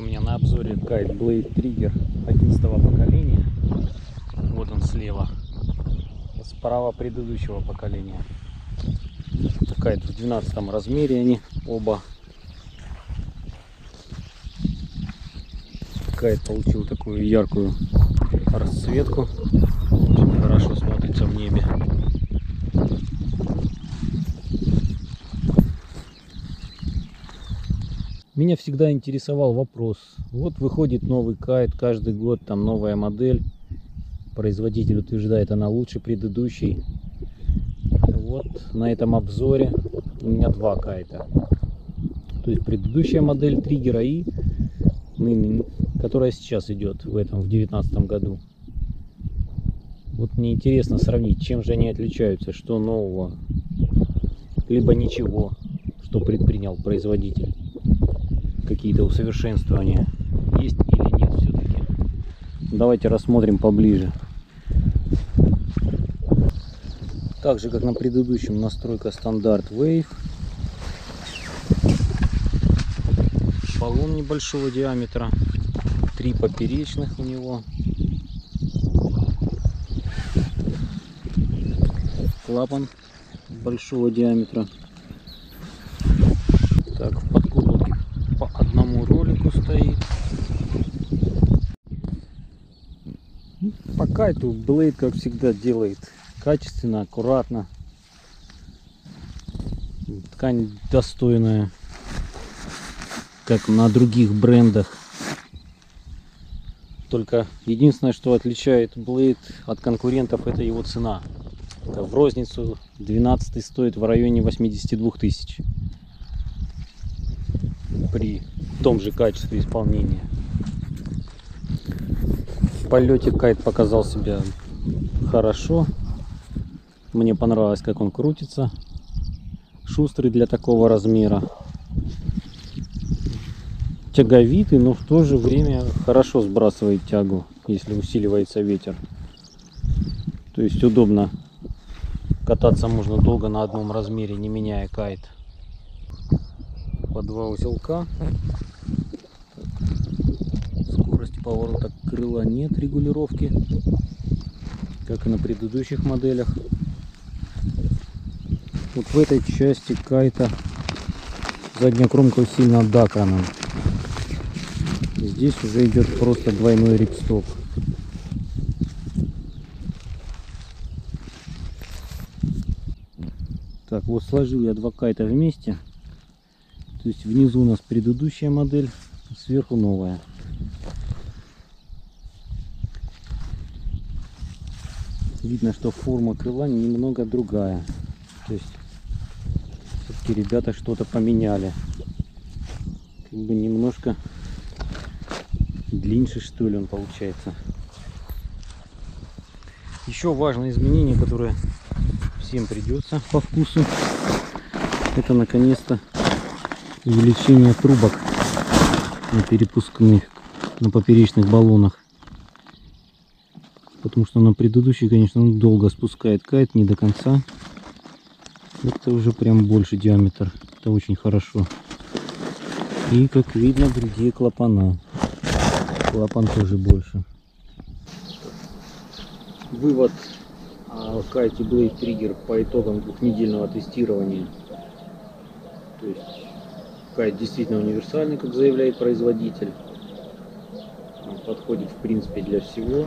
у меня на обзоре кайт Blade Trigger 11 поколения. Вот он слева. Справа предыдущего поколения. Кайт в 12 размере они оба. Кайт получил такую яркую расцветку. Очень хорошо смотрится в небе. Меня всегда интересовал вопрос. Вот выходит новый кайт, каждый год там новая модель. Производитель утверждает, она лучше предыдущей. Вот на этом обзоре у меня два кайта. То есть предыдущая модель триггера и которая сейчас идет в этом, в девятнадцатом году. Вот мне интересно сравнить, чем же они отличаются, что нового, либо ничего, что предпринял производитель какие-то усовершенствования есть или нет все-таки. Давайте рассмотрим поближе. Так же, как на предыдущем, настройка стандарт Wave. Баллон небольшого диаметра. Три поперечных у него. Клапан большого диаметра. Так, в подкладке по одному ролику стоит. Эту Blade, как всегда, делает качественно, аккуратно. Ткань достойная, как на других брендах. Только единственное, что отличает Blade от конкурентов, это его цена. Это в розницу 12 стоит в районе 82 тысяч при том же качестве исполнения. Полете кайт показал себя хорошо. Мне понравилось, как он крутится. Шустрый для такого размера. Тяговитый, но в то же время хорошо сбрасывает тягу, если усиливается ветер. То есть удобно кататься можно долго на одном размере, не меняя кайт по два узелка. Поворота крыла нет регулировки, как и на предыдущих моделях. Вот в этой части кайта задняя кромка сильно отдакана. Здесь уже идет просто двойной рипстоп. Так, вот сложил я два кайта вместе. То есть внизу у нас предыдущая модель, сверху новая. Видно, что форма крыла немного другая. То есть все-таки ребята что-то поменяли. Как бы немножко длиннее что ли он получается. Еще важное изменение, которое всем придется по вкусу, это наконец-то увеличение трубок на перепускных, на поперечных баллонах. Потому что на предыдущий, конечно, он долго спускает кайт, не до конца. Это уже прям больше диаметр. Это очень хорошо. И, как видно, другие клапана. Клапан тоже больше. Вывод о кайте Blade Trigger по итогам двухнедельного тестирования. То есть Кайт действительно универсальный, как заявляет производитель. Он подходит в принципе для всего.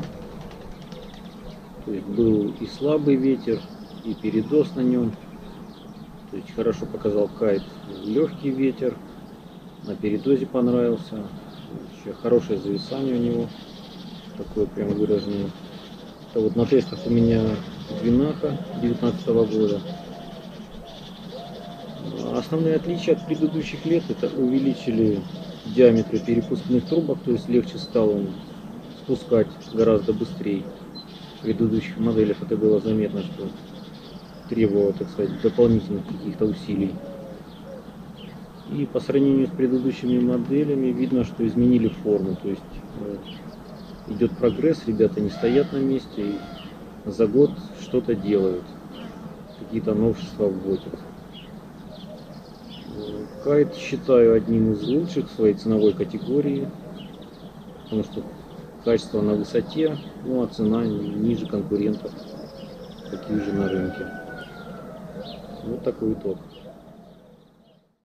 То есть был и слабый ветер, и передоз на нем. То есть хорошо показал кайт легкий ветер. На передозе понравился. Еще хорошее зависание у него. Такое прям выраженное. Это вот на тестах у меня Двинаха 19 года. Основные отличия от предыдущих лет это увеличили диаметры перепускных трубок, то есть легче стало спускать гораздо быстрее. Предыдущих моделях это было заметно, что требовало, так сказать, дополнительных каких-то усилий. И по сравнению с предыдущими моделями видно, что изменили форму, то есть э, идет прогресс, ребята не стоят на месте и за год что-то делают, какие-то новшества вводят. Кайт считаю одним из лучших в своей ценовой категории, потому что качество на высоте, ну а цена ниже конкурентов, таких же на рынке. Вот такой итог.